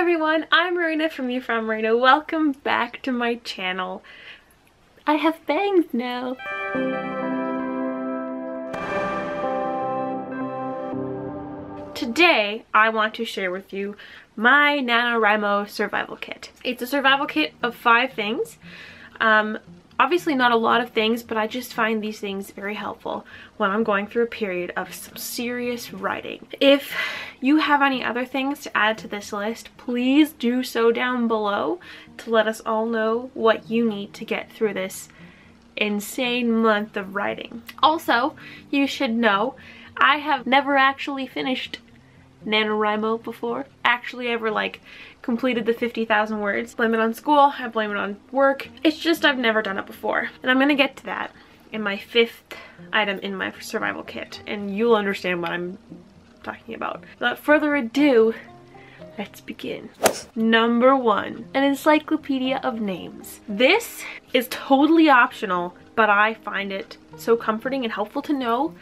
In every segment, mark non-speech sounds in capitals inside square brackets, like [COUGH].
everyone, I'm Marina from You Found Marina. Welcome back to my channel. I have bangs now. Today, I want to share with you my NaNoWriMo survival kit. It's a survival kit of five things. Um, obviously not a lot of things, but I just find these things very helpful when I'm going through a period of some serious writing. If you have any other things to add to this list, please do so down below to let us all know what you need to get through this insane month of writing. Also, you should know I have never actually finished NaNoWriMo before. Actually ever like completed the 50,000 words. Blame it on school, I blame it on work. It's just I've never done it before. And I'm gonna get to that in my fifth item in my survival kit. And you'll understand what I'm talking about. Without further ado, let's begin. Number one, an encyclopedia of names. This is totally optional, but I find it so comforting and helpful to know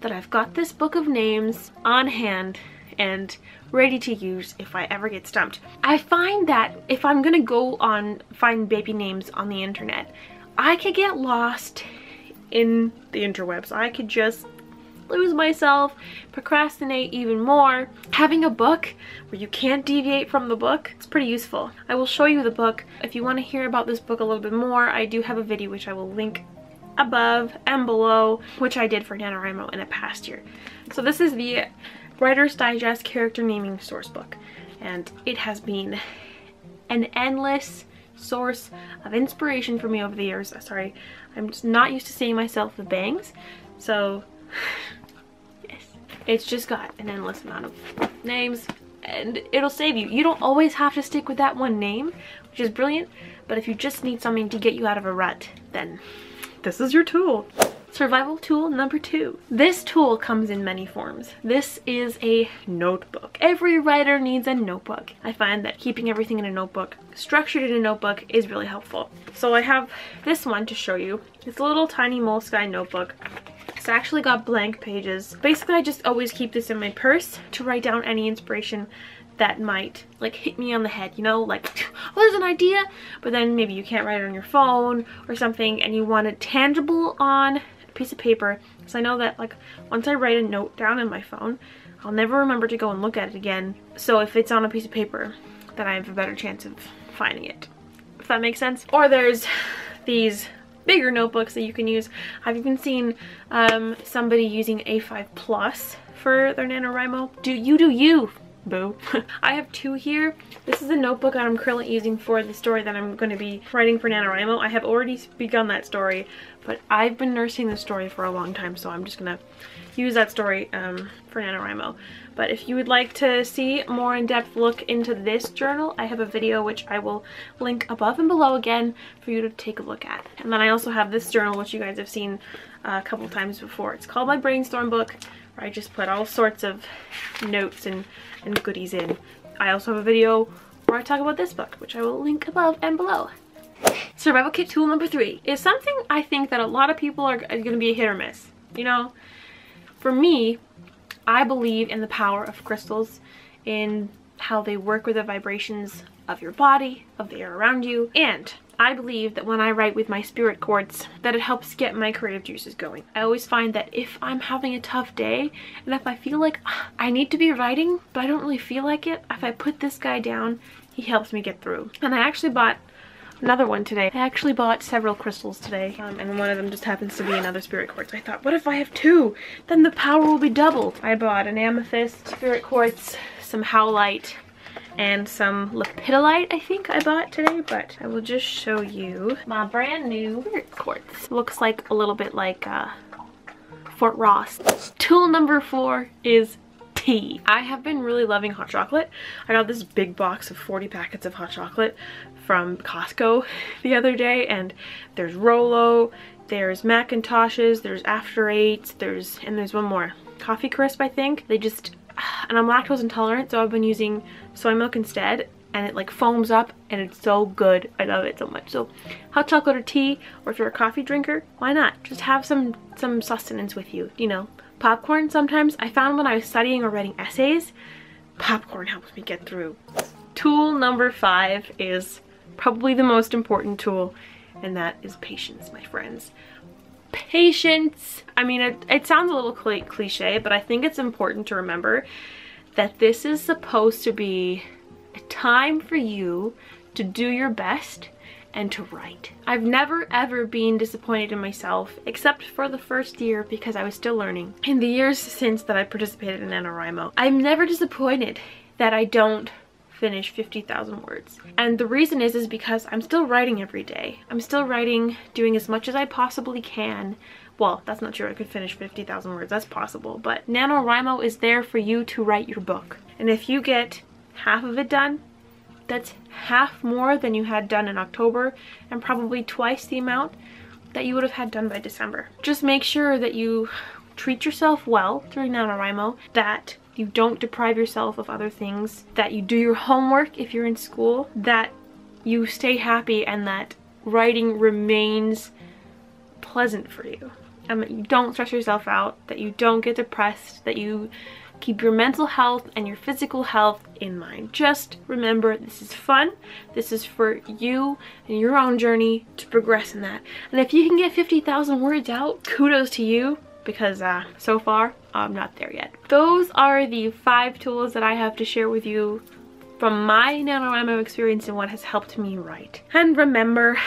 that I've got this book of names on hand and ready to use if I ever get stumped. I find that if I'm gonna go on find baby names on the internet, I could get lost in the interwebs. I could just lose myself, procrastinate even more. Having a book where you can't deviate from the book, it's pretty useful. I will show you the book. If you want to hear about this book a little bit more, I do have a video which I will link above and below, which I did for NaNoWriMo in a past year. So this is the Writer's Digest character naming source book and it has been an endless source of inspiration for me over the years. Sorry, I'm just not used to seeing myself with bangs, so [SIGHS] yes. It's just got an endless amount of names and it'll save you. You don't always have to stick with that one name, which is brilliant, but if you just need something to get you out of a rut, then this is your tool. Survival tool number two. This tool comes in many forms. This is a notebook. Every writer needs a notebook. I find that keeping everything in a notebook, structured in a notebook, is really helpful. So I have this one to show you. It's a little tiny Moleskine notebook. It's actually got blank pages. Basically, I just always keep this in my purse to write down any inspiration that might like hit me on the head you know? Like [LAUGHS] oh there's an idea but then maybe you can't write it on your phone or something and you want it tangible on a piece of paper. Because I know that like once I write a note down in my phone I'll never remember to go and look at it again. So if it's on a piece of paper then I have a better chance of finding it. If that makes sense. Or there's these bigger notebooks that you can use. I've even seen um, somebody using A5 plus for their NaNoWriMo. Do you do you boo. [LAUGHS] I have two here. This is a notebook that I'm currently using for the story that I'm going to be writing for NaNoWriMo. I have already begun that story, but I've been nursing the story for a long time, so I'm just going to use that story um, for NaNoWriMo. But if you would like to see more in-depth look into this journal, I have a video which I will link above and below again for you to take a look at. And then I also have this journal, which you guys have seen uh, a couple times before. It's called my Brainstorm book, I just put all sorts of notes and, and goodies in. I also have a video where I talk about this book, which I will link above and below. Survival kit tool number three is something I think that a lot of people are, are going to be a hit or miss. You know, for me, I believe in the power of crystals, in how they work with the vibrations of your body, of the air around you, and I believe that when I write with my spirit quartz that it helps get my creative juices going. I always find that if I'm having a tough day and if I feel like ah, I need to be writing but I don't really feel like it, if I put this guy down, he helps me get through. And I actually bought another one today. I actually bought several crystals today um, and one of them just happens to be another spirit quartz. I thought, what if I have two? Then the power will be doubled. I bought an amethyst spirit quartz, some howlite, and some lepidolite I think I bought today, but I will just show you my brand new quartz. Looks like a little bit like uh, Fort Ross. Tool number four is tea. I have been really loving hot chocolate. I got this big box of 40 packets of hot chocolate from Costco [LAUGHS] the other day and there's Rolo, there's Macintoshes, there's After Eights, there's, and there's one more. Coffee Crisp, I think. They just, [SIGHS] and I'm lactose intolerant, so I've been using soy milk instead and it like foams up and it's so good. I love it so much. So hot chocolate or tea or if you're a coffee drinker, why not? Just have some, some sustenance with you, you know. Popcorn sometimes, I found when I was studying or writing essays, popcorn helps me get through tool number five is probably the most important tool and that is patience, my friends. Patience. I mean, it, it sounds a little cliche, but I think it's important to remember that this is supposed to be a time for you to do your best and to write. I've never ever been disappointed in myself except for the first year because I was still learning. In the years since that I participated in NaNoWriMo, I'm never disappointed that I don't finish 50,000 words. And the reason is, is because I'm still writing every day. I'm still writing, doing as much as I possibly can. Well, that's not true. I could finish 50,000 words. That's possible. But NaNoWriMo is there for you to write your book. And if you get half of it done, that's half more than you had done in October and probably twice the amount that you would have had done by December. Just make sure that you treat yourself well during NaNoWriMo, that you don't deprive yourself of other things, that you do your homework if you're in school, that you stay happy and that writing remains pleasant for you. And that you don't stress yourself out, that you don't get depressed, that you keep your mental health and your physical health in mind. Just remember this is fun. This is for you and your own journey to progress in that. And if you can get 50,000 words out, kudos to you because uh, so far I'm not there yet. Those are the five tools that I have to share with you from my NaNoWriMo experience and what has helped me write. And remember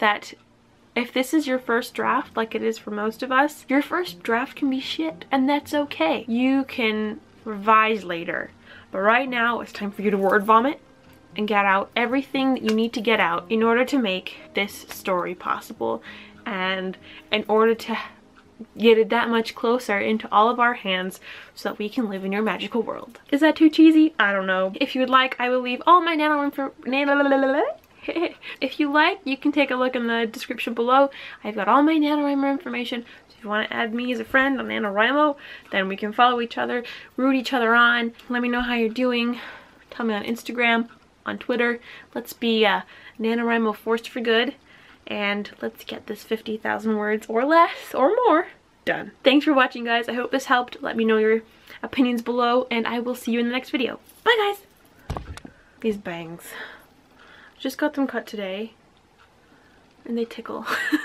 that if this is your first draft, like it is for most of us, your first draft can be shit, and that's okay. You can revise later. But right now, it's time for you to word vomit and get out everything that you need to get out in order to make this story possible and in order to get it that much closer into all of our hands so that we can live in your magical world. Is that too cheesy? I don't know. If you would like, I will leave all my nano info [LAUGHS] if you like, you can take a look in the description below. I've got all my NaNoWriMo information. So if you want to add me as a friend on NaNoWriMo, then we can follow each other, root each other on. Let me know how you're doing. Tell me on Instagram, on Twitter. Let's be uh, NaNoWriMo forced for good and let's get this 50,000 words or less or more done. Thanks for watching guys. I hope this helped. Let me know your opinions below and I will see you in the next video. Bye guys! These bangs. Just got them cut today and they tickle. [LAUGHS]